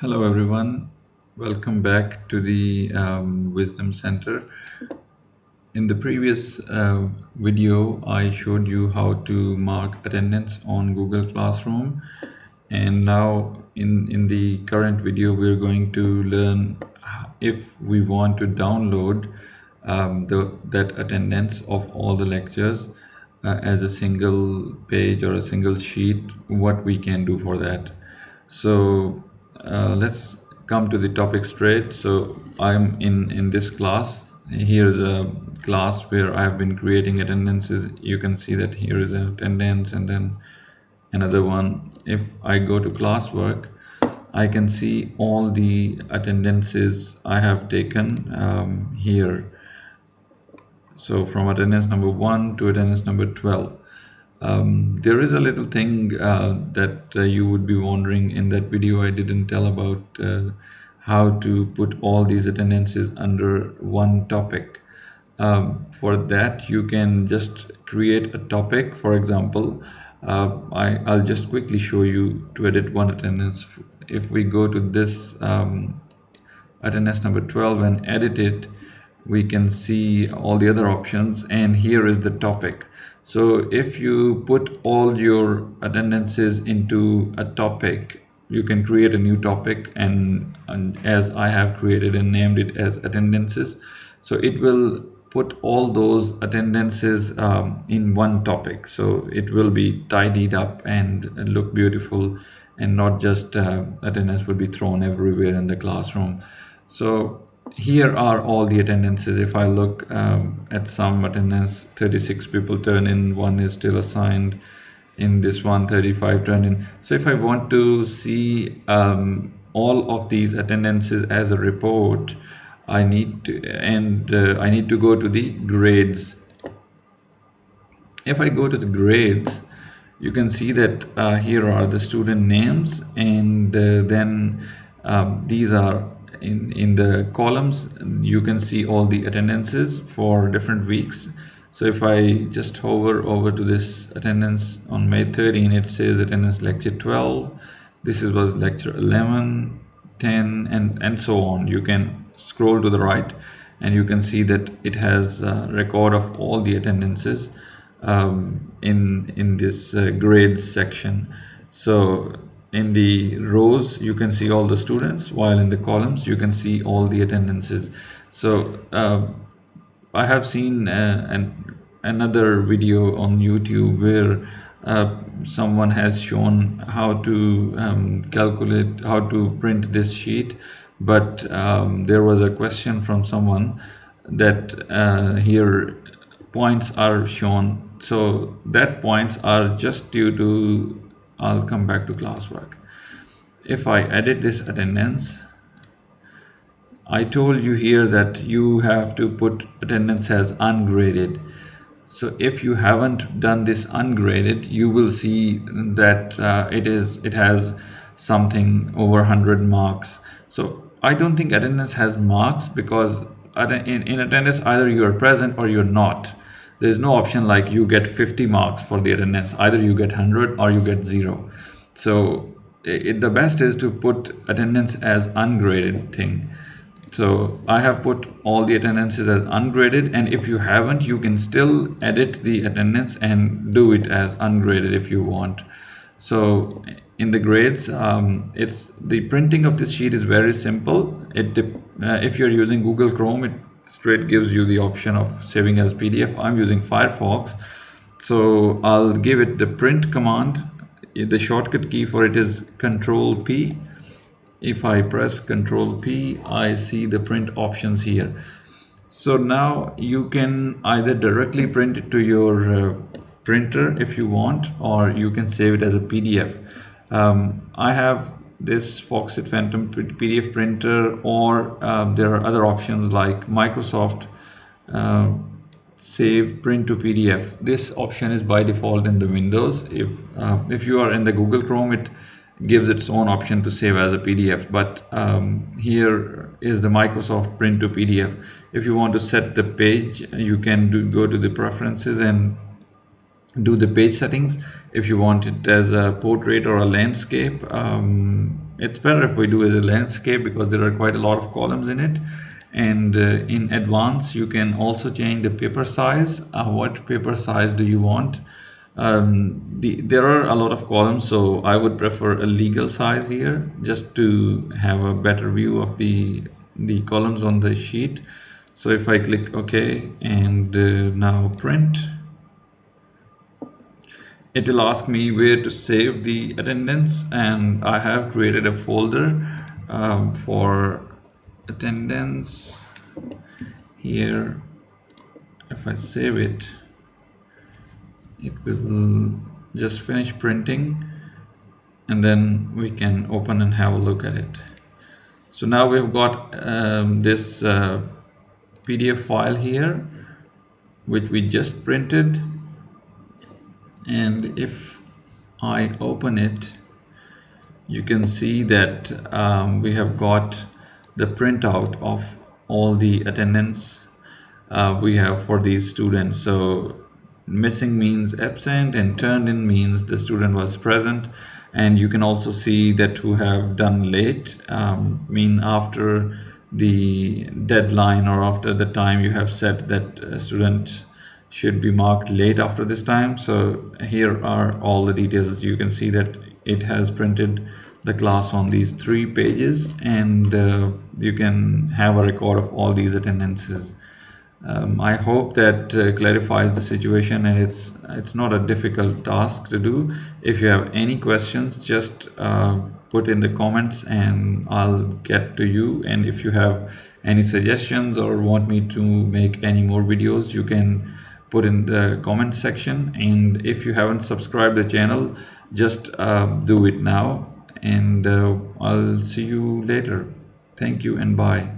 Hello everyone, welcome back to the um, Wisdom Center. In the previous uh, video, I showed you how to mark attendance on Google Classroom and now in, in the current video we're going to learn if we want to download um, the, that attendance of all the lectures uh, as a single page or a single sheet, what we can do for that. So uh, let's come to the topic straight. So I'm in in this class. Here's a class where I've been creating attendances. You can see that here is an attendance and then another one. If I go to classwork I can see all the attendances I have taken um, here. So from attendance number 1 to attendance number 12 um, there is a little thing uh, that uh, you would be wondering in that video I didn't tell about uh, how to put all these attendances under one topic. Um, for that you can just create a topic for example uh, I, will just quickly show you to edit one attendance if we go to this um, attendance number 12 and edit it we can see all the other options and here is the topic. So if you put all your attendances into a topic you can create a new topic and, and, as I have created and named it as attendances. So it will put all those attendances um, in one topic. So it will be tidied up and look beautiful and not just uh, attendance will be thrown everywhere in the classroom. So here are all the attendances. If I look um, at some attendance 36 people turn in one is still assigned. In this one 35 turn in. So if I want to see um, all of these attendances as a report I need to and uh, I need to go to the grades. If I go to the grades you can see that uh, here are the student names and uh, then um, these are in in the columns you can see all the attendances for different weeks. So if I just hover over to this attendance on May 13 it says attendance lecture 12 this is, was lecture 11 10 and and so on. You can scroll to the right and you can see that it has a record of all the attendances um, in in this uh, grades section. So in the rows you can see all the students while in the columns you can see all the attendances. So uh, I have seen uh, an, another video on YouTube where uh, someone has shown how to um, calculate how to print this sheet. But um, there was a question from someone that uh, here points are shown. So that points are just due to I'll come back to classwork. If I edit this attendance I told you here that you have to put attendance as ungraded. So if you haven't done this ungraded you will see that uh, it is it has something over 100 marks. So I don't think attendance has marks because in, in attendance either you are present or you're not there's no option like you get 50 marks for the attendance either you get 100 or you get 0 so it, the best is to put attendance as ungraded thing. So I have put all the attendances as ungraded and if you haven't you can still edit the attendance and do it as ungraded if you want. So in the grades um, it's the printing of this sheet is very simple. It uh, if you're using Google Chrome it straight gives you the option of saving as PDF I'm using Firefox so I'll give it the print command. The shortcut key for it is control P. If I press control P I see the print options here. So now you can either directly print it to your uh, printer if you want or you can save it as a PDF um, I have this Foxit Phantom PDF printer or uh, there are other options like Microsoft uh, save print to PDF this option is by default in the Windows. If uh, if you are in the Google Chrome it gives its own option to save as a PDF but um, here is the Microsoft print to PDF if you want to set the page you can do, go to the preferences and do the page settings. If you want it as a portrait or a landscape um, it's better if we do as a landscape because there are quite a lot of columns in it. And uh, in advance you can also change the paper size. Uh, what paper size do you want? Um, the, there are a lot of columns so I would prefer a legal size here just to have a better view of the the columns on the sheet. So if I click OK and uh, now print it will ask me where to save the attendance and I have created a folder um, for attendance here. If I save it it will just finish printing and then we can open and have a look at it. So now we've got um, this uh, PDF file here which we just printed and if I open it you can see that um, we have got the printout of all the attendance uh, we have for these students. So missing means absent and turned in means the student was present. And you can also see that who have done late um, mean after the deadline or after the time you have set that a student should be marked late after this time. So here are all the details. You can see that it has printed the class on these three pages and uh, you can have a record of all these attendances. Um, I hope that uh, clarifies the situation and it's it's not a difficult task to do. If you have any questions just uh, put in the comments and I'll get to you. And if you have any suggestions or want me to make any more videos you can put in the comment section. And if you haven't subscribed the channel just uh, do it now. And uh, I'll see you later. Thank you and bye